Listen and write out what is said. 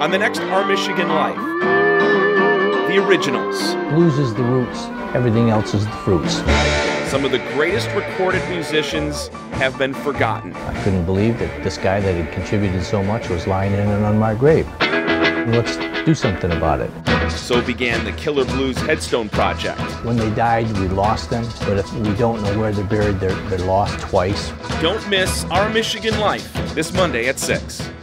on the next Our Michigan Life. The originals. Blues is the roots, everything else is the fruits. Some of the greatest recorded musicians have been forgotten. I couldn't believe that this guy that had contributed so much was lying in and on my grave. Let's do something about it. So began the Killer Blues Headstone Project. When they died, we lost them, but if we don't know where they're buried, they're, they're lost twice. Don't miss Our Michigan Life this Monday at 6.